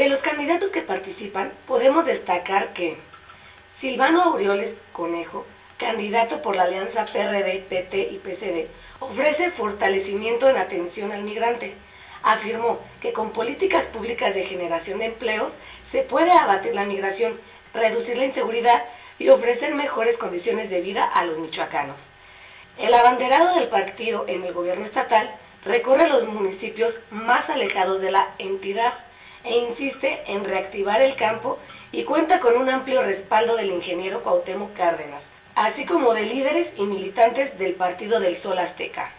De los candidatos que participan, podemos destacar que Silvano Aureoles Conejo, candidato por la alianza PRD, PT y PCD, ofrece fortalecimiento en atención al migrante. Afirmó que con políticas públicas de generación de empleos se puede abatir la migración, reducir la inseguridad y ofrecer mejores condiciones de vida a los michoacanos. El abanderado del partido en el gobierno estatal recorre los municipios más alejados de la entidad e insiste en reactivar el campo y cuenta con un amplio respaldo del ingeniero Cuauhtémoc Cárdenas, así como de líderes y militantes del Partido del Sol Azteca.